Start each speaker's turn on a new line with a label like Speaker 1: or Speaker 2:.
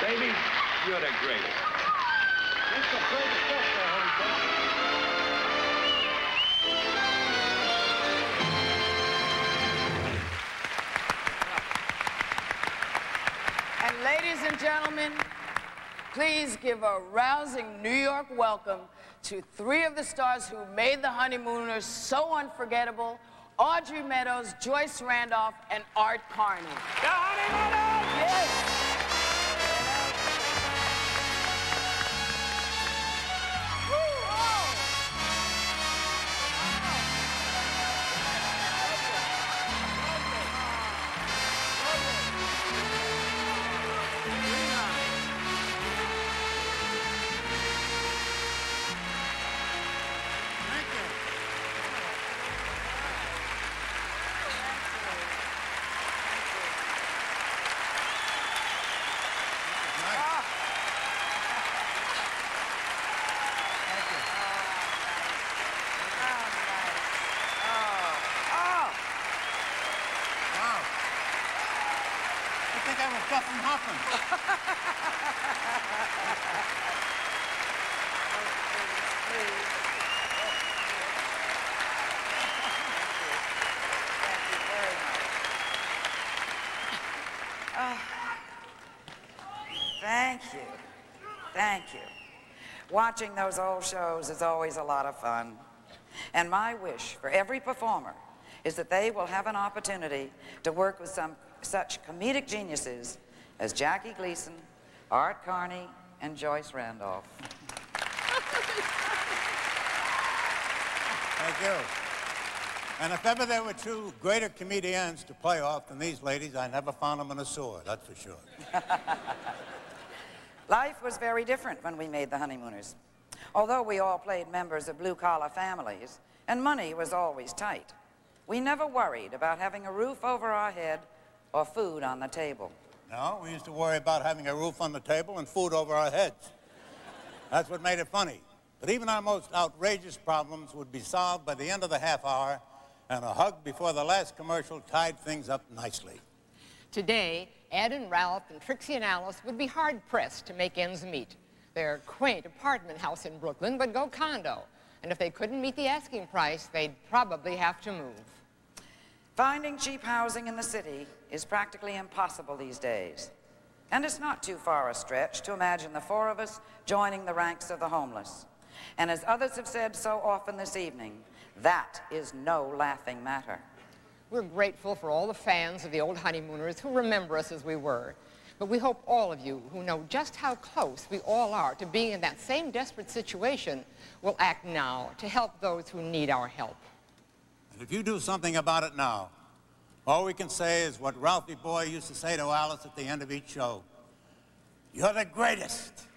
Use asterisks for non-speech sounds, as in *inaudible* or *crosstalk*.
Speaker 1: Baby, you're the greatest.
Speaker 2: That's the greatest stuff there, honey.
Speaker 3: And ladies and gentlemen, please give a rousing New York welcome to three of the stars who made the honeymooners so unforgettable, Audrey Meadows, Joyce Randolph, and Art Carney.
Speaker 2: The honeymooners!
Speaker 3: Yes!
Speaker 2: Think I was Dustin Hoffman.
Speaker 3: Thank you. Thank you. Watching those old shows is always a lot of fun. And my wish for every performer is that they will have an opportunity to work with some such comedic geniuses as Jackie Gleason, Art Carney, and Joyce Randolph.
Speaker 2: Thank you. And if ever there were two greater comedians to play off than these ladies, I never found them in a sewer, that's for sure. *laughs*
Speaker 3: Life was very different when we made the honeymooners. Although we all played members of blue-collar families, and money was always tight, we never worried about having a roof over our head or food on the table.
Speaker 2: No, we used to worry about having a roof on the table and food over our heads. That's what made it funny. But even our most outrageous problems would be solved by the end of the half hour, and a hug before the last commercial tied things up nicely.
Speaker 4: Today, Ed and Ralph and Trixie and Alice would be hard-pressed to make ends meet. Their quaint apartment house in Brooklyn would go condo, and if they couldn't meet the asking price, they'd probably have to move.
Speaker 3: Finding cheap housing in the city is practically impossible these days. And it's not too far a stretch to imagine the four of us joining the ranks of the homeless. And as others have said so often this evening, that is no laughing matter.
Speaker 4: We're grateful for all the fans of the old honeymooners who remember us as we were. But we hope all of you who know just how close we all are to being in that same desperate situation will act now to help those who need our help.
Speaker 2: And if you do something about it now, all we can say is what Ralphie Boy used to say to Alice at the end of each show. You're the greatest.